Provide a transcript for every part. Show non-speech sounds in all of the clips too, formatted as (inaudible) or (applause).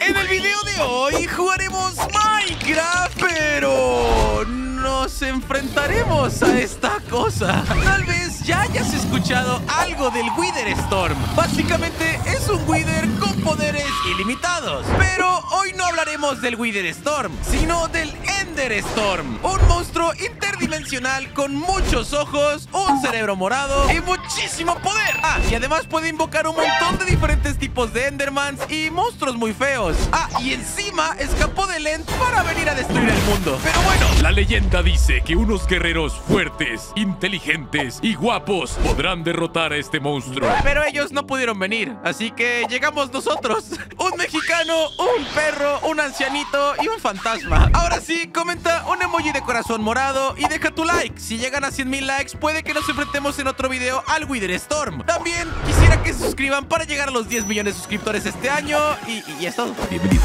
En el video de hoy jugaremos Minecraft, pero nos enfrentaremos a esta cosa. Tal vez ya hayas escuchado algo del Wither Storm. Básicamente es un Wither con poderes ilimitados. Pero hoy no hablaremos del Wither Storm, sino del Ender Storm. Un monstruo interdimensional con muchos ojos, un cerebro morado y muchísimo poder. Ah, y además puede invocar un montón de diferentes tipos de Endermans y monstruos muy feos. Ah, y encima escapó del End para venir a destruir el mundo. Pero bueno, La leyenda dice que unos guerreros fuertes, inteligentes y guapos podrán derrotar a este monstruo. Pero ellos no pudieron venir, así que llegamos nosotros. (laughs) Un mexicano, un perro, un ancianito y un fantasma. Ahora sí, comenta un emoji de corazón morado y deja tu like. Si llegan a 100 mil likes, puede que nos enfrentemos en otro video al Wither Storm. También quisiera que se suscriban para llegar a los 10 millones de suscriptores este año. Y, y es todo. Bienvenido.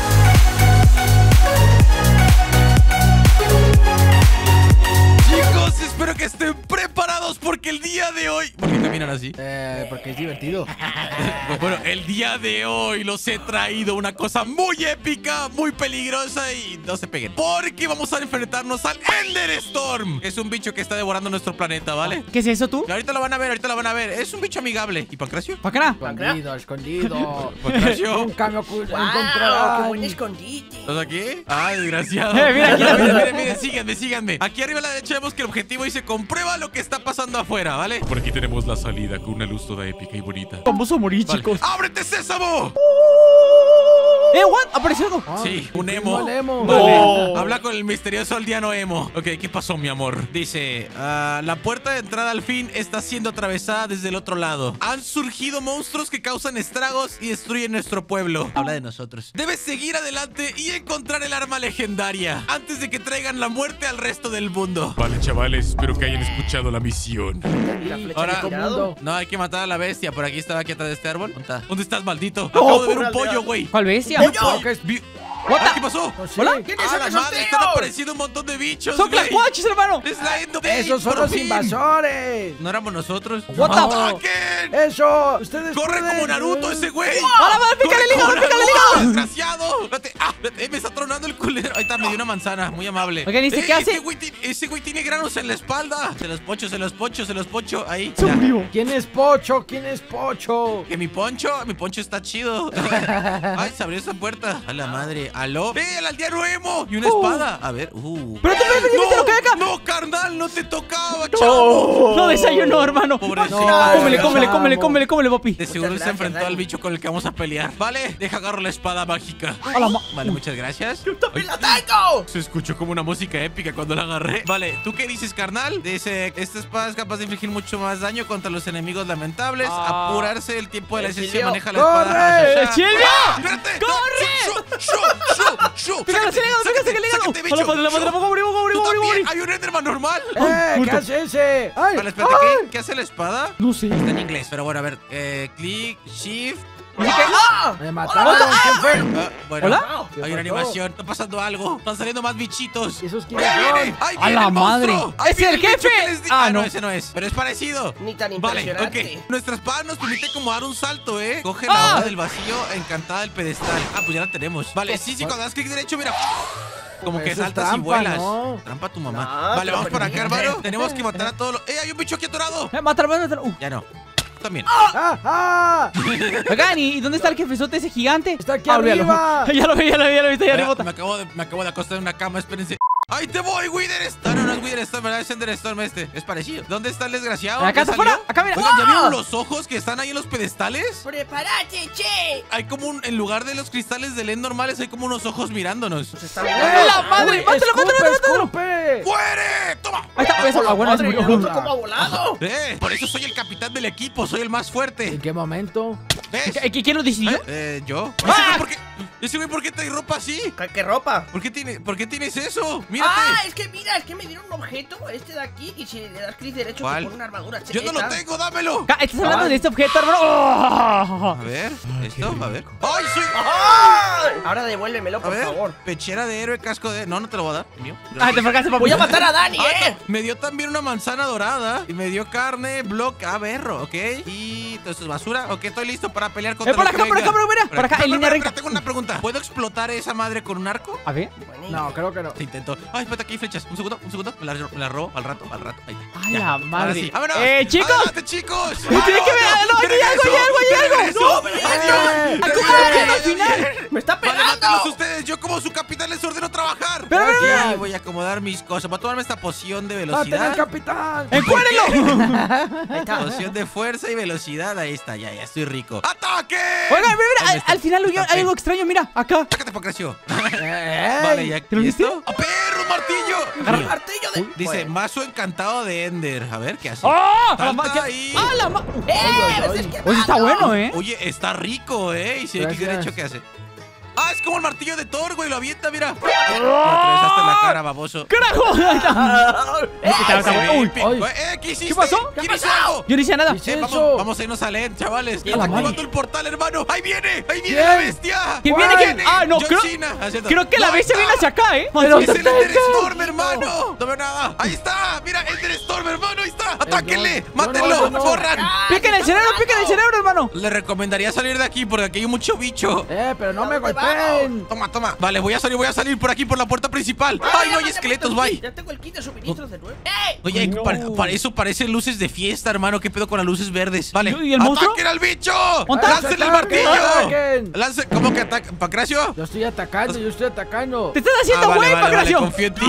Chicos, espero que estén preparados porque el día de hoy... ¿Por qué caminan así? Eh, porque es divertido. (laughs) Bueno, el día de hoy los he traído una cosa muy épica, muy peligrosa y no se peguen. Porque vamos a enfrentarnos al Ender Storm. Es un bicho que está devorando nuestro planeta, ¿vale? ¿Qué es eso tú? Ahorita lo van a ver, ahorita lo van a ver. Es un bicho amigable. ¿Y Pancracio? ¿Para acá? Escondido, escondido. (laughs) Pancracio. Nunca me ¡Wow! ¡Qué buen escondite! ¿Estás aquí? Ay, desgraciado. Eh, (laughs) mira, aquí la- miren, miren, miren, síganme, síganme. Aquí arriba a la derecha que el objetivo dice comprueba lo que está pasando afuera, ¿vale? Por aquí tenemos la salida con una luz toda épica y bonita. Vamos a morir, Vale. chicos. ¡Ábrete, Sésamo! ¿Eh, what? ¿Apareció algo? Ah, Sí, un primo emo. emo. No. Habla con el misterioso aldeano emo. Ok, ¿qué pasó, mi amor? Dice, "Ah, la puerta de entrada al fin está siendo atravesada desde el otro lado. Han surgido monstruos que causan estragos y destruyen nuestro pueblo. Habla de nosotros. Debes seguir adelante y encontrar el arma legendaria antes de que traigan la muerte al resto del mundo. Vale, chavales, espero que hayan escuchado la misión. La Ahora-. No, hay que matar a la bestia. Por aquí estaba aquí atrás de este árbol. ¿Dónde, está? ¿Dónde estás, maldito? Oh, Acabo de ver un pollo, güey. ¿Cuál bestia? Creo que es- Ah, the- ¿Qué pasó? no sé. Hola. ¿Quién ¡Ah, es madre! Están apareciendo un montón de bichos, ¡Son. Clashwatches, hermano! ¡Es la Endo Bait, Esos son los fin! invasores. ¿No éramos nosotros? What the- ¡Ataquen! Eso. Ustedes ¡Corre pueden. como Naruto ese güey! ¡Ahora va! ¡Pícale ¡Corre el hígado, pícale el hígado! ¡Desgraciado! Espérate, ah, me está tronando el culero. Ahí está, me dio una manzana, muy amable. Oigan, ¿y este qué hace? Ese güey, tiene- granos en la espalda. Se los pocho, se los pocho, se los pocho. Ahí. Se murió. ¿Quién es Pocho? ¿Quién es Pocho? Que mi poncho, mi poncho está chido. (laughs) Ay, se abrió esa puerta. A la madre. ¿Aló? ¡Eh, el aldeano emo! Y una Oh. espada. A ver, uh. Pero tú no viste lo que hay acá. No, carnal, no te tocaba, chavo. No desayunó, hermano. Pobrecito. No, Cómele, cómele, cómele, cómele, cómele, papi. De seguro se enfrentó al bicho con el que vamos a pelear. Vale, deja agarro la espada mágica. A la ma- Vale, muchas gracias. ¡También la tengo! Se escuchó como una música épica cuando la agarré. Vale, ¿tú qué dices, carnal? Dice, esta espada es capaz de infligir mucho más daño contra los enemigos lamentables. Ah. Apurarse el tiempo de la sesión. Maneja la espada. ¡Corre! Ah. ¡Silvio! ¡Ah! ¡Corre! ¡Shu, shu, shu, shu! ¡Pícale, ¡Sácate, sácate, sácate, bicho! ¡Hola, padre, la madre, Shu. vamos a morir, vamos a morir, ¡Tú vamos a también! morir! ¡Hay un Enderman normal! ¡Eh! ¿Qué hace ese? ¡Ay! Vale, espérate, ¡Ay! ¿qué, ¿qué hace la espada? No sé. Está en inglés, pero bueno, a ver. Eh, click, shift. ¡Me mataron! ¿Quién fue? Ah, bueno, ¿Hola? hay una animación, está pasando algo. Están saliendo más bichitos. ¿Y esos ¡Ahí quiénes son? ¡Ahí ¡A la madre! ¡Ahí ¡Es el jefe! Ah, Ah, no. no. ese no es, pero es parecido. Ni tan Vale, impresionante. ok. Nuestra espada nos permite como dar un salto, ¿eh? Coge la Ah. hoja del vacío encantada del pedestal. Ah, pues ya la tenemos. Vale, sí, sí, cuando das clic derecho, mira. Como que Eso saltas y vuelas. ¿no? Trampa tu mamá. No, vale, vamos por acá, hermano. Tenemos que matar a todos los. ¡Eh, hay un bicho aquí atorado! Eh, Mátalo, mátalo. Uh, Ya no. También. ¡Ah! ¡Ah! Oigan, ¿y dónde está el jefezote ese gigante? Está aquí Ah, arriba. (laughs) Ya lo vi, ya lo vi, ya lo vi, está ahí arriba. me, acabo de, me acabo de acostar en una cama, espérense. ¡Ahí te voy, Wither Storm! No, no es Wither Storm, ¿verdad? Es Ender Storm este. Es parecido. ¿Dónde está el desgraciado? Acá ¿Ya está afuera, acá, mira. Oigan, ¿ya ¡Ah! vieron los ojos que están ahí en los pedestales? ¡Prepárate, che! Hay como un, en lugar de los cristales de LED normales, hay como unos ojos mirándonos. Nos está ¡Eh, la madre! Uy, ¡Mátalo, mátalo, escupe, mátalo! escupe! ¡Muere! ¡Toma! Ahí está, eso. Ah, Madre, murió. el otro cómo ha volado. ¡Eh! Por eso soy el capitán del equipo, soy el más fuerte. ¿En qué momento? ¿Ves? ¿Qué- ¿Quién lo decidió? ¿Eh? Eh, ¿Yo? ¡Ah! ¿Ese güey por qué, ese güey por qué trae ropa así? ¿Qué, qué ropa? ¿Por qué, tiene, ¿Por qué tienes eso? ¡Mírate! Ah, es que mira, es que me dieron un objeto, este de aquí, y si le das clic derecho ¿Cuál? te pone una armadura. ¡Yo no lo tengo! ¡Dámelo! ¿Estás hablando de este objeto, hermano? ¡Oh! A ver, esto, a ver. ¡Ay, soy! ¡Ay! Ahora devuélvemelo, A por ver, favor. pechera de héroe, casco de... No, no te lo voy a dar, mío. Ah, te fracaste, papi. Voy a matar a Dani, Ah, eh. Me dio también una manzana dorada y me dio carne, bloque, ah, berro, ¿ok? Y todo esto es basura, ok, estoy listo para pelear contra Eh, por lo que acá, por acá, bro, mira, por acá, en línea recta. Tengo una pregunta. ¿Puedo explotar esa madre con un arco? A ver. No, creo que no. Se intentó. Ay, espérate, aquí hay flechas. Un segundo, un segundo. Me la, me la robo al rato, al rato. Ahí. A Ya. la madre. sí. ¡Vámonos! ¡Eh, chicos! ¡Adelante, chicos! tiene que ver- no, ¡De aquí hay algo, hay algo, hay ¡De algo! ¡Eh! ¡De ¿Cómo regreso! va a al final? ¡Me está pegando! ustedes. Yo como su capitán les ordeno trabajar. Pero, pero, voy a acomodar mis cosas. Voy a tomarme esta poción de ¡Maten al velocidad. capitán! ¡Encuérdelo! Poción de fuerza y velocidad. Ahí está, ya, ya estoy rico. ¡Ataque! Oigan, mira, mira, ¿Dónde al, final hay algo extraño, mira, acá. Chácate, Pacracio. ¡Ey! Vale, ya. ¿Te lo ¿y viste? Esto? ¡A perro, martillo! Un martillo de... Dice, Bueno. mazo encantado de Ender. A ver, ¿qué hace? ¡Ah! Salta La ma- ¿qué- ahí. ¡Ah, la ma- ¡Eh! Oye, está bueno, ¿eh? Oye, está rico, ¿eh? Y si hay Gracias. derecho, ¿qué hace? Ah, es como el martillo de Thor, güey. Lo avienta, mira. Lo atravesaste la cara, baboso. ¡Carajo! (laughs) Ay. Eh, ¿qué hiciste? ¿Qué pasó? ¿Quién ¿Qué pasó? algo? Yo no hice nada. ¿Qué Eh, vamos, vamos a irnos a Lent, chavales. Está activando el portal, hermano. ¡Ahí viene! ¡Ahí viene ¿Quién? la bestia! ¿Quién viene? ¿Quién? Ah, no, creo. Ah, creo que la ahí viene hacia acá, ¿eh? Pero ¡Es el Ender. Storm, hermano! No veo nada. Ahí está. Mira, Ender Storm, hermano. Ahí está. ¡Atáquenle! ¡Mátenlo! ¡Corran! ¡Piquen el cerebro, piquen el cerebro, hermano! Le recomendaría salir de aquí porque aquí hay mucho bicho. ¡Eh, pero no me ¿Dónde golpeen! Toma, toma. Vale, voy a salir, voy a salir por aquí, por la puerta principal. ¡Ay, no hay esqueletos, bye! Ya tengo el kit de suministros de nuevo. ¡Eh! Oye, No. para, para eso parecen luces de fiesta, hermano. ¿Qué pedo con las luces verdes? Vale. ¿Y el monstruo? ¡Ataquen al bicho! ¡Láncen el martillo! ¡Ataquen! ¡Lance! ¿Cómo que atacan? ¿Pacracio? Yo estoy atacando, yo estoy atacando. ¡Te estás Ah, haciendo vale, güey, vale, vale, Pagracio! confío en ti.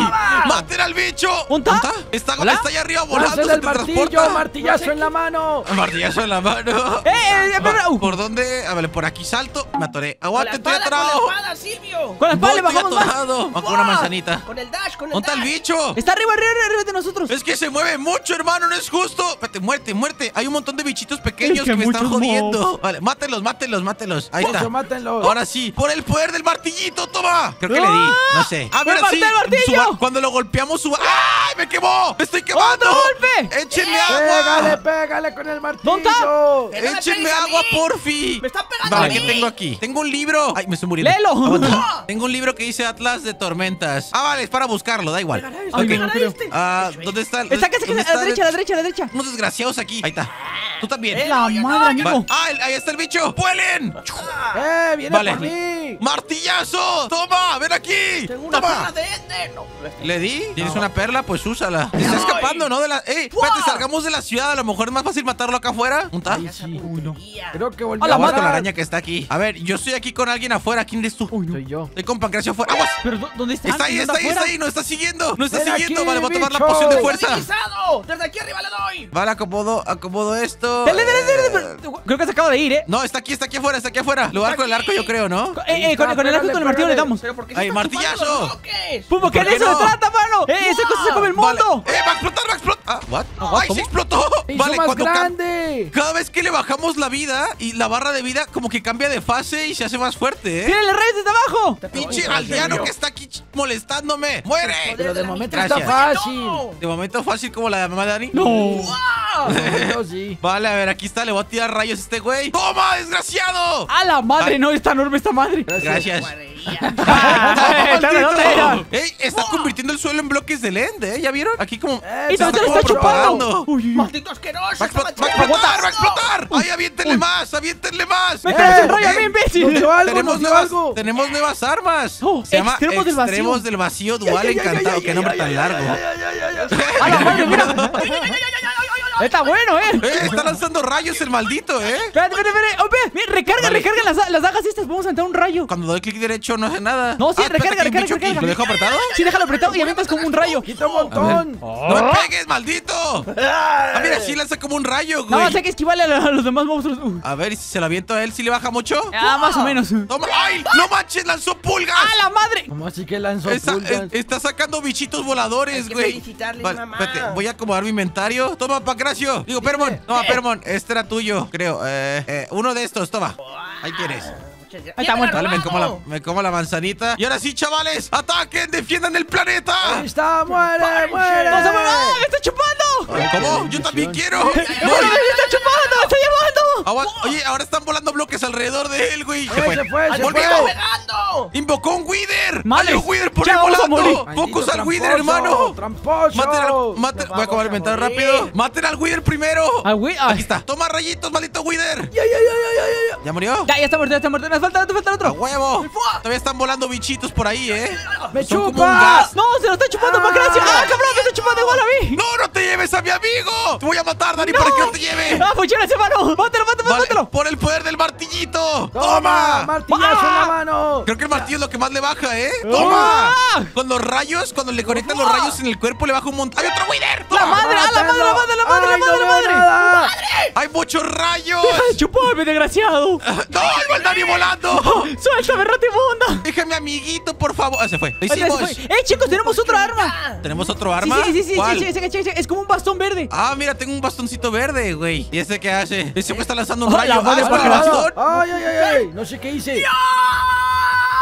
¡Maten al bicho! ¿Dónde está? Está, ¿Hola? está allá arriba volando, ¡Láncele se el transporta. martillo! ¡Martillazo en la mano! (laughs) Martillazo en la mano. ¡Eh, eh, espera! Uh, ¿Por dónde? A ver, por aquí salto. Me atoré. ¡Con la ¡Aguante, estoy espada, con la espada, Silvio! Con la espalda le bajamos más. con una manzanita. Con el dash, con el ¿Dónde está el dash. bicho? Está arriba, arriba, arriba de nosotros. Es que se mueve mucho, hermano, no es justo. Espérate, muerte, muerte. Hay un montón de bichitos pequeños Es que que, me están jodiendo. Vale, mátenlos, mátenlos, mátenlos. Ahí está. Mátenlos. Ahora sí, por el poder del martillito, toma. Creo que le di, no sé. A ver, ¡Me sí. maté el martillo! suba- cuando lo golpeamos, suba. ¡Ay, me quemó! ¡Me estoy quemando! ¡Otro golpe! ¡Échenle ¡Pégale, agua! pégale con el martillo! ¿Dónde está? ¡Que no me ¡Échenme agua, porfi! ¡Me están pegando Vale, ¿qué tengo aquí? Tengo un libro. Ay, me estoy muriendo. Léelo. (laughs) Tengo un libro que dice Atlas de Tormentas. Ah, vale, es para buscarlo, da igual. Ay, pegará no creo. este. Ah. ¿dónde está? Está casi ¿Dónde a la derecha, a la derecha, a la derecha. Unos desgraciados aquí. Ahí está. Tú también. Eh, La madre, amigo. Ah, ahí está el bicho. ¡Vuelen! ¡Eh, viene Vale. por mí! ¡Martillazo! ¡Toma! ¡Ven aquí! Tengo una ¡Toma! perla de Ender. No, ¿Le di? ¿Tienes una perla? Pues úsala. Te está escapando, ¿no? De la... ¡Ey! Espérate, salgamos de la ciudad. A lo mejor es más fácil matarlo acá afuera. ¿Un tal? puntería. Creo que volvió A la araña que está aquí. A ver, yo estoy aquí con alguien afuera. ¿Quién eres tú? Soy yo. Estoy con Pancracio afuera. ¡Aguas! Pero ¿dó- ¿dónde está? Está ahí, ¿Quién está ahí, está ahí. Nos está siguiendo. Nos está siguiendo. Vale, voy a tomar la poción de ¡Estoy fuerza. ¡Desde aquí arriba le doy! Vale, acomodo, acomodo esto. Dale, dale, dale, Eh, dale. Creo que se acaba de ir, ¿eh? No, está aquí, está aquí afuera, está aquí afuera. Lo arco el arco, yo creo, ¿no? Eh, eh, con, con el arco y con el martillo le damos. ¿Pero por qué se ¡Ay, martillazo! Pumbo, ¿qué ¿Por de eso se trata, mano? ¡Eh, esa cosa se come el Vale. mundo! ¡Eh, va a explotar, va a explotar! Ah, ¿what? what? ¡Ay, ¿Cómo? se explotó! ¡Se hizo Vale, más cuando grande! cada vez que le bajamos la vida y la barra de vida como que cambia de fase y se hace más fuerte, ¿eh? ¡Tírale reyes desde abajo! ¡Pinche aldeano que está aquí molestándome! ¡Muere! Pero de momento Gracias. está fácil. ¡No! De momento fácil como la de mamá de Dani. ¡No! Sí. (laughs) Vale, a ver, aquí está, le voy a tirar rayos a este güey. ¡Toma, desgraciado! ¡A la madre! No, está enorme esta madre. Gracias. Ah, está convirtiendo el suelo en bloques de end, ¿eh? ¿Ya vieron? Aquí como... Eh, ¡Y se también se lo como está chupando! propagando. Uy, uy, uy. ¡Maldito asqueroso! ¡Va a, ¡Está explo- va a explotar! ¡Va a explotar! ¡Ay, aviéntenle más! ¡Aviéntenle más! ¡Me Eh, eh, imbécil! Tenemos nos dio nuevas, algo. tenemos nuevas armas. Oh, Se llama Extremos del Vacío. Extremos del Vacío Dual Ay, ay, ay, Encantado. ay, Qué ay, nombre ay, tan ay, largo. ay, ay, ay, ay, ay. ¡A la madre, mira! Está bueno, ¿eh? Eh, está lanzando rayos el maldito, ¿eh? Espérate, espérate, espérate. Oh, ve, mira, recarga, Vale. recarga las, las dagas estas. Vamos a entrar un rayo. Cuando doy clic derecho no hace nada. No, sí, Ah, espérate, recarga, un recarga, recarga. ¿Lo dejo apretado? Sí, déjalo apretado y avientas como un rayo. Quita un montón. ¡No me pegues, maldito! Ah, mira, sí lanza como un rayo, No, güey. sé que esquivarle a, a los demás monstruos. Uh. A ver, ¿y si se lo aviento a él, ¿sí le baja mucho? Ah, más o menos. ¡Toma! ¡Ay! ¡No manches! ¡Lanzó pulgas! ¡A la madre! ¿Cómo así que lanzó pulgas? eh, está sacando bichitos voladores, Hay que güey. Vale, mamá. espérate, voy a acomodar mi inventario. Toma, Digo, Permon. Toma, Permon. Este era tuyo, creo. Eh, eh, uno de estos, toma. Ahí tienes. Está ¡Ya me muerto. Vale, me como, la, robado! me como la manzanita. Y ahora sí, chavales. ¡Ataquen! ¡Defiendan el planeta! ¡Ahí está! ¡Muere, muere! ¡Vamos a ver! ¡Ah, me está chupando! ¿Cómo? Yo también quiero. (laughs) ¡No, no, me está chupando! ¡Me está llevando! Agua- Oye, ahora están volando bloques alrededor de él, güey. ¡Ay, se fue, se ¡Al ¡Volvió! está pegando! ¡Invocó un Wither! ¡Hay un Wither por a volando! ¡Focus al Wither, tramposo, hermano! ¡Tramposo! ¡Maten al, maten- Voy a inventar morir. rápido. ¡Maten al Wither primero! Al Wither, ay. Aquí está. Toma rayitos, maldito Wither. ¡Ya, ya, ya, ya, ya, ya! ¿Ya murió? Ya, ya está muerto, ya está muerto. Falta otro, falta ¡A otro. huevo! Todavía están volando bichitos por ahí, ¿eh? ¡Me Son como un chupas! gas. No, se lo está chupando Pancracio. ¡Ah, cabrón! Me está chupando igual a mí. ¡No, no te lleves a mi amigo! ¡Te voy a matar, Dani, para que no te lleve! ¡Ah, funciona ese mano! ¡Mátalo, mátalo, Vale, mátalo! por el poder del martillito. ¡Toma! ¡Martillazo en la ¡Ah! mano! Creo que el martillo es lo que más le baja, ¿eh? ¡Toma! ¡Ah! Con los rayos, cuando le conectan los rayos en el cuerpo, le baja un montón. ¡Hay otro Wither! ¡La madre! ¡Ah, la madre, la madre, la madre, la ¡Ay, madre, no la madre! nada! ¡Hay muchos rayos! (laughs) ¡Deja de chuparme, desgraciado! (laughs) ¡No! ¡Ahí va el Dani volando! (laughs) ¡Suéltame, Rotimunda! Déjame, amiguito, por favor. Ah, se fue. Lo hicimos. se fue. ¡Eh, chicos, tenemos otra arma! ¿Tenemos otro arma? sí, sí, sí, ¿Cuál? sí, sí, sí, sí, sí, es como un bastón verde. Ah, mira, tengo un bastoncito verde, güey. ¿Y este qué hace? Ese güey está lanzando un Oh, rayo. la Ah, madre es para ¡Ay, ay, ay, ay! No sé qué hice. ¡Ay,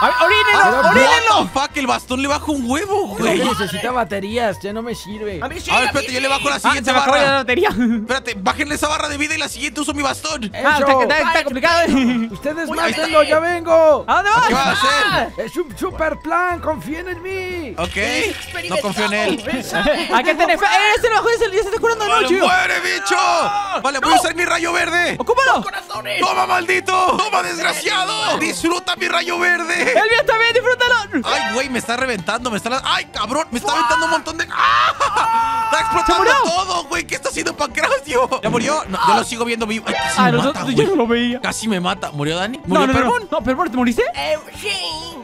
¡Orínenlo, Ah, orínenlo! what the fuck, el bastón le baja un huevo, Creo que güey. necesita baterías, ya no me sirve. A mí sí, A ver, a mí espérate, yo le bajo la Ah, se siguiente me acabó ya la barra. batería. (laughs) Espérate, bájenle esa barra de vida y la siguiente uso mi bastón. Ah, está, está, está complicado. (laughs) (laughs) ¡Ustedes Uy, mátenlo, ya vengo! ¿A dónde vas? ¿Qué va a hacer? ¡Es un super plan! ¡Confíen en mí! Ok, no confío en él. ¿A qué tenés fe? ¡Eh, ese bajo ese! ¡Ya se está curando de ¡Vale, noche! muere, bicho! Vale, voy a usar mi rayo verde. ¡Ocúpalo! Corazones. ¡Toma, maldito! ¡Toma, desgraciado! ¡Disfruta mi rayo verde! ¡El mío también! ¡Disfrútalo! ¡Ay, güey! Me está reventando, me está... la- ¡Ay, cabrón! Me está aventando un montón de... ¡Ah! ¡Está explotando todo, güey! ¿Qué está haciendo Pancracio? ¿Ya murió? No, yo lo sigo viendo vivo. Ay, casi Ah, me mata, yo no lo veía. Casi me mata. ¿Murió Dani? No, ¿Murió no, no, no. Permon? No, Permon, ¿te moriste? Eh, sí,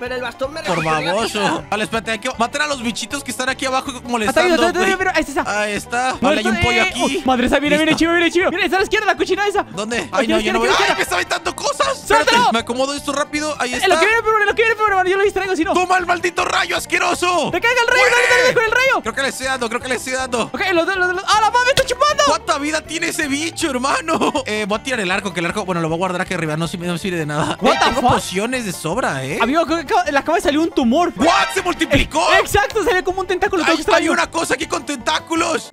pero el bastón me Por baboso. Vale, espérate, hay que matar a los bichitos que están aquí abajo molestando, ahí, mira, está. Ahí está. Vale, hay un pollo aquí. Oh, madre esa, viene, viene, Listo. chivo, viene, chivo. Mira, está a la izquierda, la cochina esa. ¿Dónde? Ay, Aquí, no, yo no veo. ¡Ay, me está aventando cosas! Me acomodo esto rápido. Ahí está. lo que viene, Permon, lo que viene, Permon, yo lo distraigo si no. ¡Toma el maldito rayo asqueroso! ¡Te caiga el rayo, ¡Muere! dale, dale, con el rayo! Creo que le estoy dando, creo que le estoy dando. Ok, los dos, los dos. ¡Ah, la mami está chupando! ¿Cuánta vida tiene ese bicho, hermano? (laughs) Eh, voy a tirar el arco, que el arco, bueno, lo voy a guardar aquí arriba, no, sirve- no sirve de nada. What Eh, tengo fuck? pociones de sobra, ¿eh? Amigo, creo que acaba- le acaba de salir un tumor. ¿What? ¿Se multiplicó? Exacto, salió como un tentáculo Hay, hay una cosa aquí con tentáculos.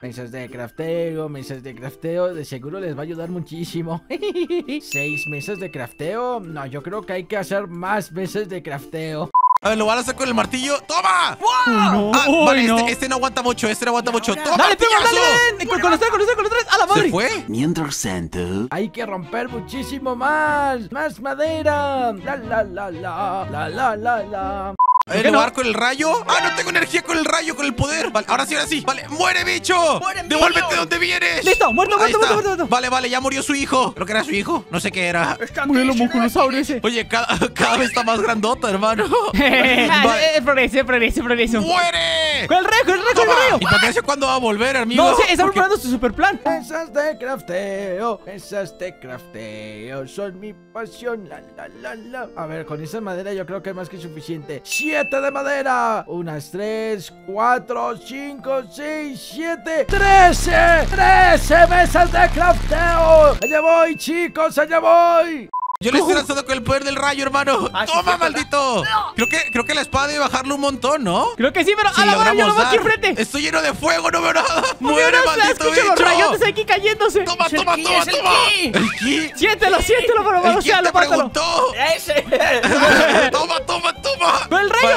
Mesas de crafteo, mesas de crafteo, de seguro les va a ayudar muchísimo. (laughs) Seis mesas de crafteo. No, yo creo que hay que hacer más mesas de crafteo. A ver, lo van a hacer con el martillo. ¡Toma! No, Ah, uy, vale, no. este, este no aguanta mucho, este no aguanta mucho. ¡Toma, Dale, martillazo! dale. Con, con los tres, con los tres, con los tres. ¡A la madre! ¿Se fue? Mientras tanto, Hay que romper muchísimo más. Más madera. La la la la. La la la la. Qué ¿lo no? con el rayo? ¡Ah, no tengo energía con el rayo, con el poder! Vale, ahora sí, ahora sí. Vale, ¡muere, bicho! ¡Muere, ¡Devuélvete mío! donde vienes! Listo, muerto, muerto, muerto, muerto. Vale, vale, ya murió su hijo. Creo que era su hijo. No sé qué era. Está Murió el aquí, homunculosaurio ese. Oye, cada, cada vez está más grandota, hermano. (laughs) Eh, progreso, progreso, progreso. ¡Muere! Con el rayo, con el rayo, con el rayo. ¿Y Patricio cuándo va a volver, amigo? No, sí, está preparando su super plan. Mesas de crafteo, mesas de crafteo, son mi pasión, la la la la. A ver, con esa madera yo creo que es más que suficiente. ¡Siete de madera! Unas tres, cuatro, cinco, seis, siete, trece, trece mesas de crafteo. Allá voy, chicos, allá voy. Yo le estoy lanzando con el poder del rayo, hermano. Ah, sí, ¡Toma, maldito! Creo que, creo que la espada debe bajarle un montón, ¿no? Creo que sí, pero Si a la madre yo lo veo aquí enfrente. Estoy lleno de fuego, no veo nada. ¡Muere, no, maldito escucho los bicho! rayotes aquí cayéndose. ¡Toma, toma, toma, es el toma! ki. ¿El ki? Siéntelo, siéntelo, pero ¿El vamos, quién ya, te lo mátalo. preguntó? Ese. (laughs) ¡Toma, toma,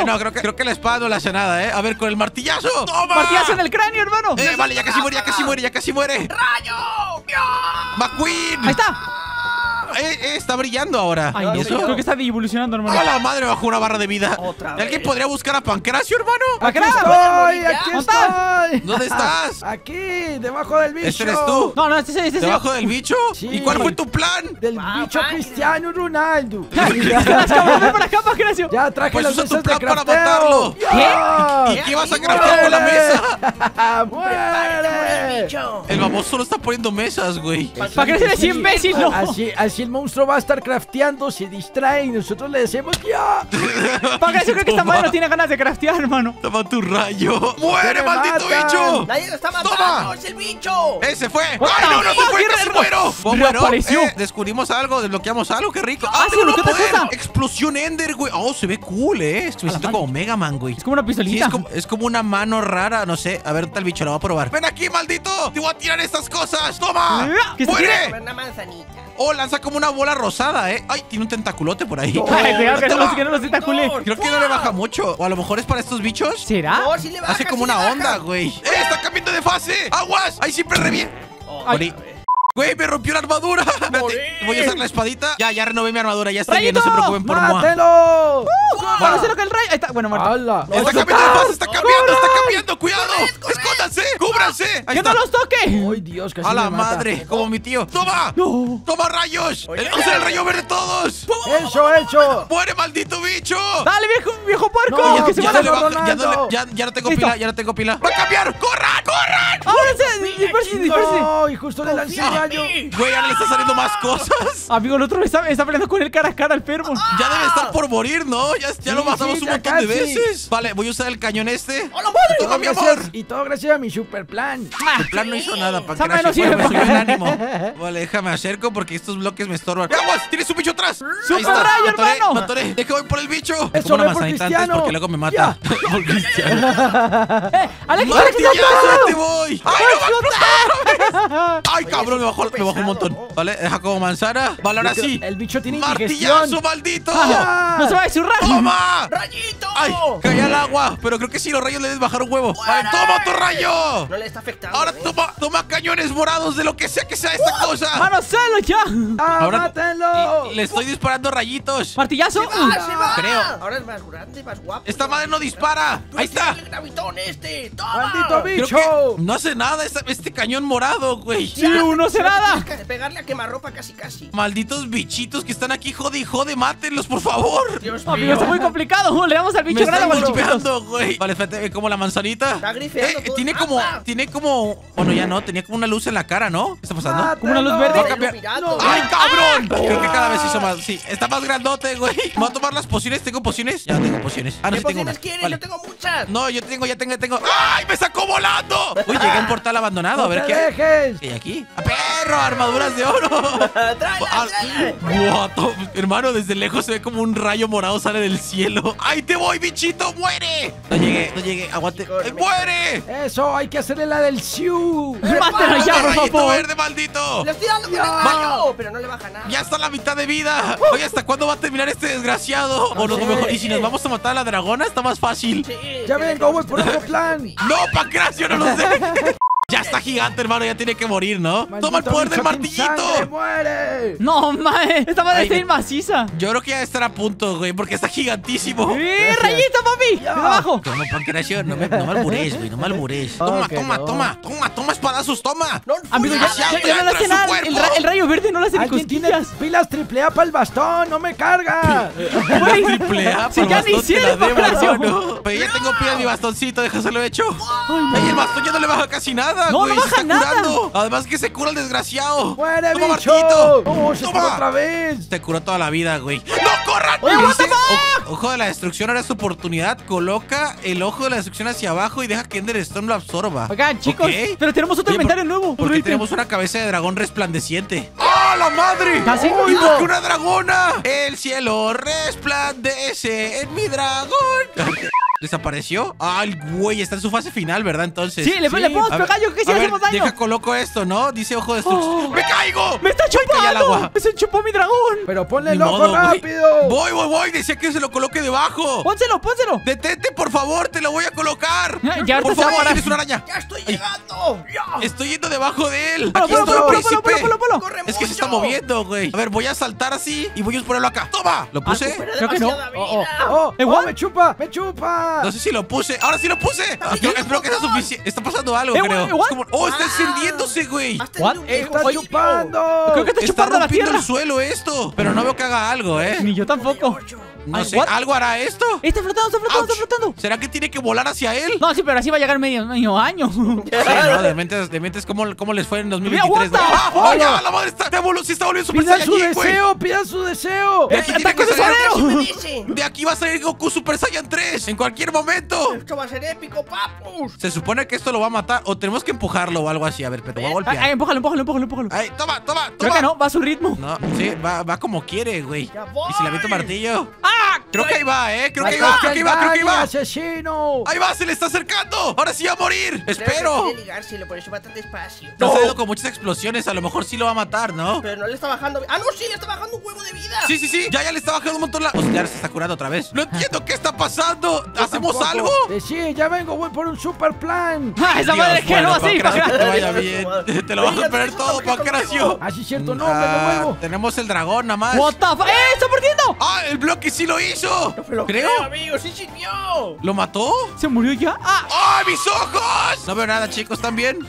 no, creo que, creo que la espada no le hace nada, ¿eh? A ver, con el martillazo. ¡Toma! Martillazo en el cráneo, hermano. Eh, vale, ya casi muere, ya casi muere, ya casi muere. ¡Rayo! ¡McQueen! Ahí está. Eh, eh, está brillando ahora. Ay, ¿Y no, eso? creo que está evolucionando, ¡A hermano. la madre bajó una barra de vida! Otra ¿Y ¿Alguien vez. podría buscar a Pancracio, hermano? Aquí estoy, ¿Dónde estás? estoy. ¿Dónde estás? Aquí, debajo del bicho. ¿Este eres tú? No, no, este es este es ¿Debajo del bicho? Sí. ¿Y cuál fue tu plan? Del Ah, bicho. Cristiano Ronaldo. Ven para acá, Pancracio. Ya traje Pues las usa tu mesas de plan para matarlo. ¡Ya! ¿Y qué vas a craftear con la mesa? (laughs) ¡Muere! bicho. El baboso solo está poniendo mesas, güey. Pancracio es imbécil, no. Así, así el monstruo va a estar crafteando, se distrae y nosotros le decimos ¡Ya! (laughs) Pancracio creo que esta madre no tiene ganas de craftear, hermano. Toma tu rayo. (laughs) ¡Muere, maldito matan. bicho! Nadie lo está matando, ¡Toma! es el bicho. ¡Ese fue! ¡Ay, no, no se fue! qué ¡Casi muero! ¿Cómo muero? reapareció. Eh, descubrimos algo, desbloqueamos algo, qué rico. Ah, sí, tengo ¿qué un otra cosa? Explosión Ender, güey. Oh, se ve cool, eh. Me siento como Mega Man, güey. Es como una pistolita. Es como, es como una mano rara, no sé. A ver, tal bicho, la voy a probar. ¡Ven aquí, maldito! ¡Te voy a tirar estas cosas! ¡Toma! Se ¡Muere! Una manzanita. Oh, lanza como una bola rosada, ¿eh? Ay, tiene un tentaculote por ahí. (laughs) Ay, cuidado que (laughs) no los, que no los. Creo que no le baja mucho. O a lo mejor es para estos bichos. ¿Será? No, sí le baja, Hace como sí una onda, güey. ¡Eh, está cambiando de fase! ¡Aguas! ¡Ahí siempre reviene! Ay. Güey, me rompió la armadura. (laughs) Voy a usar la espadita. Ya, ya renové mi armadura. Ya está bien, no se preocupen por moi. ¡Mátelo! Uh, lo que el rayo. Ahí está, bueno, muerto. ¡Hala! Está cambiando de fase, está cambiando, está cambiando. ¡Cuidado! ¡Escóndanse! ¡Cúbranse! Ahí ¡Que está. no los toque! ¡Ay, Dios! Casi A la me mata. madre, como mi tío. ¡Toma! No. ¡Toma rayos! Oye, El- ¡Usa el rayo verde todos! ¡Hecho, hecho! ¡Muere, maldito bicho! Dale, viejo, viejo puerco. No, que se ya, no le ya no le- Ronaldo. ya- ya no tengo Listo. pila, ya no tengo pila. ¡Va a cambiar! ¡Corran, corran! Ahora se disperse, disperse. ¡No! Y justo le lancé mí. Güey, ahora le está saliendo más cosas. Amigo, el otro está, está peleando con él cara a cara al perro. Ya debe estar por morir, ¿no? Ya, ya lo Sí, matamos sí, un ya montón de veces. Vale, voy a usar el cañón este. ¡Hola, madre! Toma, mi amor. Y todo gracias mi super plan. El plan no hizo nada, mano que sirve me subió el ánimo. Vale, déjame acerco porque estos bloques me estorban. ¡Aguas! ¡Tienes un bicho atrás! ¡Super rayo, hermano! Me atoré. Deja voy por el bicho. Eso como una manzanita antes porque luego me mata. (laughs) por Cristiano. (laughs) ¡Eh! ¡Alex, Alex, ¡Martillazo! ¡Te voy! ¡Ay, no va ¡Ay, cabrón! Me bajó, me bajó un montón. Vale, deja como manzana. Vale, ahora sí. El bicho tiene ¡Martillazo, maldito! Ah. ¡No se va a zurrar! ¡Toma! ¡Rayito! ¡Ay! Caí al agua. Pero creo que si los rayos le deben bajar un huevo. ¡Toma tu rayo! No le está afectando. Ahora ¿eh? toma, toma cañones morados de lo que sea que sea esta cosa. ¡Mano, celo ya! ¡Ah, Ahora- mátenlo! Le estoy disparando rayitos. ¿Martillazo? ¡Se va, se va! Creo. Ahora es más grande, más guapo. Esta madre no dispara. Tú Ahí está. el gravitón este! ¡Toma! ¡Maldito bicho! no hace nada esta- este cañón morado, güey. Sí, no sé nada. Pegarle a quemarropa casi casi. Malditos bichitos que están aquí, jode y jode, mátenlos, por favor. Dios Amigo, mío. está muy complicado. Le damos al bicho Me grande están golpeando, güey. Vale, espérate, como la manzanita. Está grifeando Eh, todo tiene como, tiene como, bueno, ya no, tenía como una luz en la cara, ¿no? ¿Qué está pasando? Como una luz verde. ¡Ay, cabrón! Creo que cada vez hizo más. Sí, está más grandote, güey. ¿Me voy a tomar las pociones? ¿Tengo pociones? Ya no tengo pociones. Ah, no, ¿Qué sí tengo una. quieres? Vale. Yo tengo muchas. No, yo tengo, ya tengo, ya tengo. ¡Ay, me sacó volando! Uy, llegué a un portal abandonado. A ¡No ver te qué dejes! ¿Qué hay aquí? ¡A perro! ¡Armaduras de oro! (laughs) Tráela, Ah, Hermano, desde lejos se ve como un rayo morado sale del cielo. ¡Ahí te voy, bichito! ¡Muere! No llegué, no llegué. Aguante. ¡Eh, ¡Muere! Eso, hay que hacerle la del Siu. (laughs) ¡Mátalo ya, ¡Otro por favor! verde, maldito! Le estoy dando con el Ya. rayo, pero no le baja nada. Ya está la mitad de vida. Oye, ¿hasta cuándo va a terminar este desgraciado? O no, sé. mejor, y si nos vamos a matar a la dragona, está más fácil. Sí, Ya sí, vengo, voy por otro plan. No, Pancracio, no lo sé. (laughs) Ya está gigante, hermano, ya tiene que morir, ¿no? Toma el Maldito poder del sangre, martillito. ¡Muere! No, mae. Esta madre está maciza. Yo creo que ya debe estar a punto, güey, porque está gigantísimo. ¡Eh, rayito, papi! Ya. ¡De abajo! Toma, Pancracio, no me, no me albures, güey, no me albures. (laughs) Toma, Ok, toma, no. toma, toma, toma espadazos, toma. No, Amigo, ya, ya, ya no le hace nada. El, ra- el rayo verde no le hace ni ¿Alguien tiene cosquillas. pilas triple A para el bastón? ¡No me carga! (laughs) Güey, Triple A, Si por ya ni bastón te la sirve, debo, Pancracio. ¿sí o no? Pero ya tengo pila en mi bastoncito, déjaselo hecho. Ay, el bastón ya no le baja casi nada, No, güey. no se baja está nada. curando. Además que se cura el desgraciado. ¡Muere, Toma, bicho! Marquito. ¡Oh, se Toma. otra vez! Te curó toda la vida, güey. ¡No corran! Oye, what the Dice, "O- Ojo de la destrucción, ahora es tu oportunidad. Coloca el ojo de la destrucción hacia abajo y deja que Ender Stone lo absorba. Oigan, chicos, Ok. pero tenemos otro Oye, inventario nuevo. Porque Ahorita. tenemos una cabeza de dragón resplandeciente. ¡Ah, la madre! ¿Casi? ¿Y por qué una dragona? El cielo resplandece en mi dragón. (laughs) ¿Desapareció? Ah, el güey está en su fase final, ¿verdad? Entonces. Sí, le, le podemos pegar. Yo que sí a le ver, hacemos daño. Deja, coloco esto, ¿no? Dice ojo de. Oh. ¡Me caigo! ¡Me está chupando! agua. ¡Se chupó mi dragón! Pero ponle el ojo rápido. Voy, voy, voy. Decía que se lo coloque debajo. ¡Pónselo, pónselo! Detente, por favor, te lo voy a colocar. Ya, ya por favor, tienes una araña. ¡Ya estoy llegando! ¡Ya! Estoy yendo debajo de él. ¡Polo, Aquí polo, polo, polo, polo, polo, polo! ¡Corre Es que se está moviendo, güey. A ver, voy a saltar así y voy a ponerlo acá. ¡Toma! ¿Lo puse? Creo que no. Oh, oh, oh, me chupa, me chupa. No sé si lo puse. ¡Ahora sí lo puse! Creo- espero que sea suficiente. Está pasando algo, Eh, creo. what? Es como- ¡Oh, está Ah. encendiéndose, güey! What? Está oye, chupando. Creo que está Está chupando la rompiendo tierra. el suelo esto. Pero no veo que haga algo, ¿eh? Ni yo tampoco. No Ay, sé. what? ¿Algo hará esto? Está flotando, está flotando, Ouch. está flotando. ¿Será que tiene que volar hacia él? No, sí, pero así va a llegar medio, medio año. (laughs) Sí, no, de mentes, de mentes ¿cómo, cómo les fue en 2023. Mira. ¡Ah! ¡Ah, ya! ¡La madre está, se está volviendo Super Pidan su Saiyajin, güey! deseo, pidan su deseo. De aquí tiene que ¡Ataque de salir-. De aquí va a salir Goku Super Saiyan 3 en cualquier momento. Esto va a ser épico, papus. Se supone que esto lo va a matar o tenemos que empujarlo o algo así. A ver, pero voy a Ay, ay, golpear. empújalo, empújalo, empújalo, empújalo. Ay, toma, toma, Creo toma. que no, va a su ritmo. No, sí, va, va como quiere, güey. Ya voy. ¿Y si le aviento martillo? ¡Ay, Creo que ahí va, ¿eh? Creo que ahí va, ¡Mataste creo que ahí va, creo que ahí va. asesino! ¡Ahí va! ¡Se le está acercando! ¡Ahora sí va a morir! ¡Espero! ligárselo, por eso va tan despacio. Está saliendo con muchas explosiones. A lo mejor sí lo va a matar, ¿no? Pero no le está bajando. ¡Ah, no! Sí, le está bajando un huevo de vida. Sí, sí, sí. Ya, ya le está bajando un montón la... O sea, ya se está curando otra vez. No entiendo qué está pasando. ¿Hacemos algo? Eh, sí, ya vengo, voy por un super plan. ¡Ah, esa madre que no así! Pancracio, que te vaya bien. Te lo vas a perder todo, Pancracio. Ah, sí, cierto, no, Ah, me lo nuevo. Tenemos el dragón nada más. ¡What the fuck! ¡Eh, está perdiendo! ¡Ah, el bloque sí lo hizo! No me lo Creo. creo, amigo. Sí sirvió. ¿Lo mató? ¿Se murió ya? ¡Ah! ¡Ah, mis ojos! No veo nada, chicos. ¿Están bien?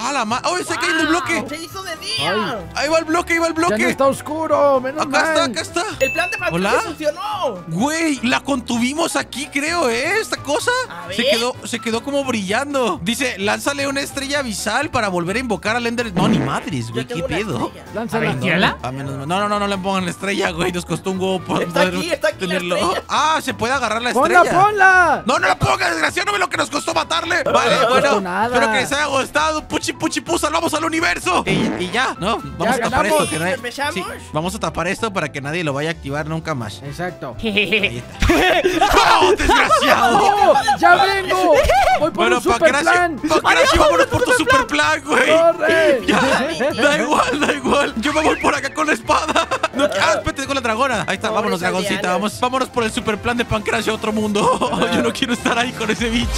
¡Ah, la ma... ¡Oh, está cayendo el bloque! Se hizo de día. Ahí va el bloque, ahí va el Ya no bloque. está oscuro, menos Acá está, mal. acá está. El plan de funcionó. Güey, la contuvimos aquí, creo, ¿eh? Esta cosa A se quedó, se quedó como brillando. Dice, lánzale una estrella visal para volver a invocar al Ender. No, ni madres, güey, qué pedo. estrella. Lánzala. A ver, ¿tírala? A menos- no, no, no, no le pongan la estrella, güey. Nos costó un huevo poder Está aquí, está aquí la estrella. Ah, se puede agarrar la ¡Ponla, estrella. ponla! No, no la ponga, desgraciado, no ve lo que nos costó matarle. Vale, no bueno, costó nada. espero que les haya gustado. Puchi, puchi, pu, salvamos al universo. Y, y ya, ¿no? Vamos a tapar ganamos. esto. Que nadie- ¿Empezamos? sí, vamos a tapar esto para que nadie lo vaya a activar nunca más. Exacto. (laughs) (laughs) Ahí está. (laughs) ¡Oh, desgraciado! ¡Oh! ¡Ya vengo! Voy por Bueno, un super Pancracio, plan. Pancracio, vámonos por tu super plan, güey. ¡Corre! Ya, da igual, da igual. Yo me voy por acá con la espada. No, ah, espérate, con la dragona. Ahí está, vámonos, dragoncita. Vamos, vámonos por el super plan de Pancracio a otro mundo. Yo no quiero estar ahí con ese bicho.